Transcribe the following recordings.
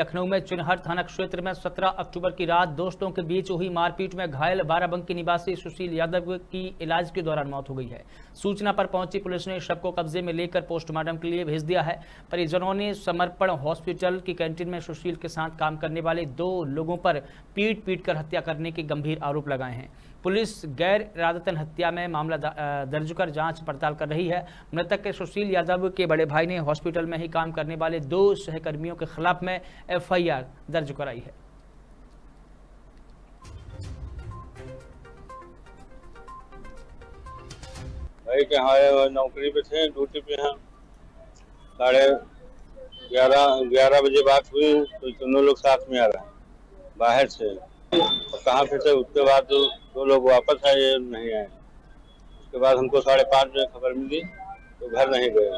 लखनऊ में चुनहर थाना क्षेत्र में 17 अक्टूबर की रात दोस्तों के बीच हुई मारपीट में घायल बाराबंकी निवासी सुशील यादव की इलाज के दौरान मौत हो गई है। सूचना पर पहुँची पुलिस ने शव को कब्जे में लेकर पोस्टमार्टम के लिए भेज दिया है। परिजनों ने समर्पण हॉस्पिटल की कैंटीन में सुशील के साथ काम करने वाले दो लोगों पर पीट पीट कर हत्या करने के गंभीर आरोप लगाए हैं। पुलिस गैर इरादतन हत्या में मामला दर्ज कर जाँच पड़ताल कर रही है। मृतक के सुशील यादव के बड़े भाई ने हॉस्पिटल में ही काम करने वाले दो सहकर्मियों के खिलाफ में एफआईआर दर्ज कराई है। भाई के हमारे नौकरी पे थे, ड्यूटी पे हैं। साढ़े ग्यारह ग्यारह बजे बात हुई तो दोनों लोग साथ में आ रहे हैं, बाहर से। और कहाँ पे थे उसके बाद दो, लोग वापस आए नहीं आए। उसके बाद हमको साढ़े पाँच बजे खबर मिली तो घर नहीं गए।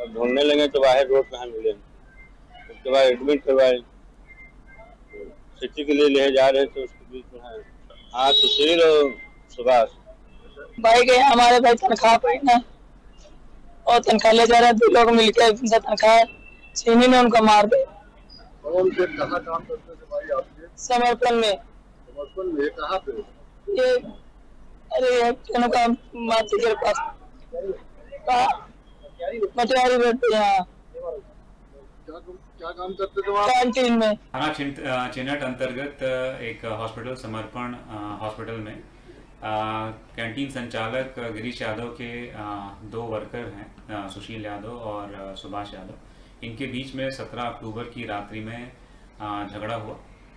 अब ढूँढने लगे तो बाहर रोड पे हम मिले। उसके बाद एडमिट करवाए। सिटी के लिए ले जा रहे थे उसके बीच में है। हाँ सुशील और सुभाष। भाई गए हमारे भाई तनख्वाह पे ना। और तनख्वाह ले जा रहे दो लोग मिलकर उनसे तनख्वाह छीनी ने उनको मार दे। कौन से कहाँ काम करते थे भाई आपके समर्पण में। समर्पण में कहाँ पे? ये अरे का पास। मटियारी पे यहाँ क्या क्या काम करते थे कैंटीन में। थाना चिन- अंतर्गत एक हॉस्पिटल समर्पण हॉस्पिटल में। कैंटीन संचालक गिरीश यादव के अ, दो वर्कर हैं सुशील यादव और सुभाष यादव। इनके बीच में 17 अक्टूबर की रात्रि में झगड़ा हुआ।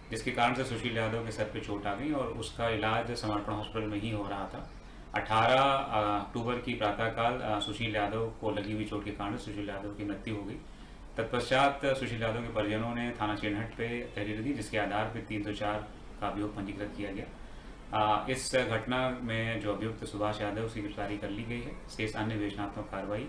जिसके कारण से सुशील यादव के सर पे चोट आ गई और उसका इलाज समर्पण हॉस्पिटल में ही हो रहा था। 18 अक्टूबर की प्रातःकाल सुशील यादव को लगी हुई चोट के कारण सुशील यादव की मृत्यु हो गई। तत्पश्चात सुशील यादव के परिजनों ने थाना चिन्हट पे तहरीर दी जिसके आधार पर 304 का अभियोग पंजीकृत किया गया। आ, इस घटना में जो अभियुक्त सुभाष यादव उसकी गिरफ्तारी कर ली गई है। शेष अन्य विवेचनात्मक कार्रवाई